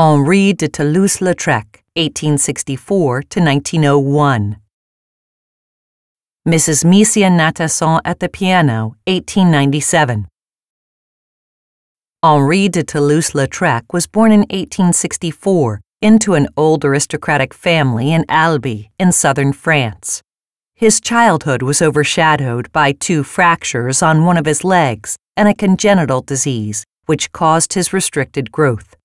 Henri de Toulouse-Lautrec, 1864 to 1901. Mrs. Misia Natanson at the piano, 1897. Henri de Toulouse-Lautrec was born in 1864 into an old aristocratic family in Albi in southern France. His childhood was overshadowed by two fractures on one of his legs and a congenital disease which caused his restricted growth.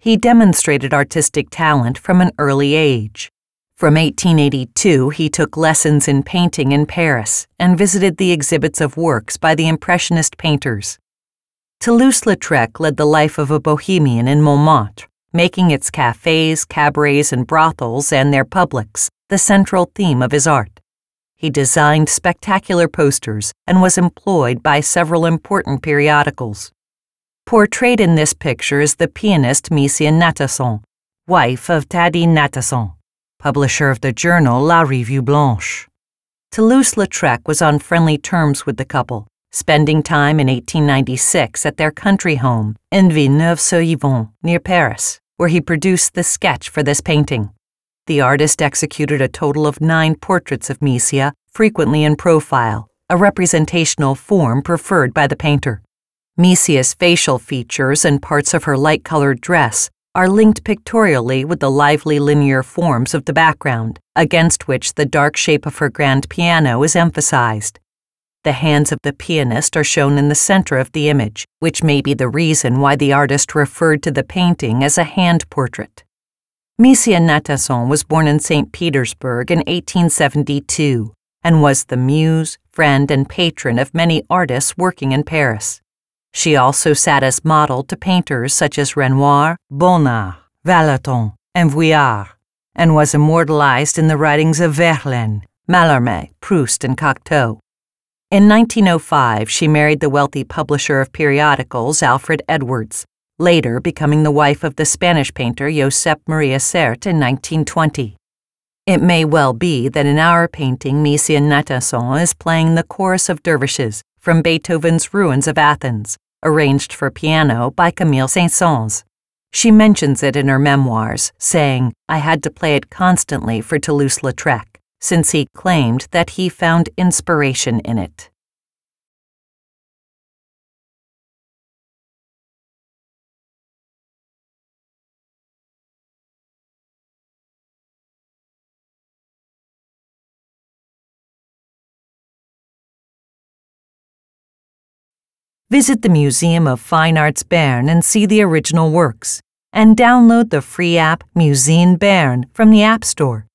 He demonstrated artistic talent from an early age. From 1882, he took lessons in painting in Paris and visited the exhibits of works by the Impressionist painters. Toulouse-Lautrec led the life of a bohemian in Montmartre, making its cafes, cabarets, and brothels and their publics the central theme of his art. He designed spectacular posters and was employed by several important periodicals. Portrayed in this picture is the pianist Misia Natanson, wife of Thadée Natanson publisher of the journal La Revue Blanche. Toulouse-Lautrec was on friendly terms with the couple, spending time in 1896 at their country home in Villeneuve-sur-Yonne, near Paris, where he produced the sketch for this painting. The artist executed a total of nine portraits of Misia, frequently in profile, a representational form preferred by the painter. Misia's facial features and parts of her light colored dress are linked pictorially with the lively linear forms of the background, against which the dark shape of her grand piano is emphasized. The hands of the pianist are shown in the center of the image, which may be the reason why the artist referred to the painting as a hand portrait. Misia Natanson was born in St. Petersburg in 1872 and was the muse, friend, and patron of many artists working in Paris. She also sat as model to painters such as Renoir, Bonnard, Vallotton, and Vuillard, and was immortalized in the writings of Verlaine, Mallarmé, Proust, and Cocteau. In 1905, she married the wealthy publisher of periodicals Alfred Edwards, later becoming the wife of the Spanish painter Josep Maria Sert in 1920. It may well be that in our painting, Misia Natanson is playing the chorus of dervishes from Beethoven's Ruins of Athens, arranged for piano by Camille Saint-Saëns. She mentions it in her memoirs, saying, I had to play it constantly for Toulouse-Lautrec, since he claimed that he found inspiration in it. Visit the Museum of Fine Arts Bern and see the original works, and download the free app Museen Bern from the App Store.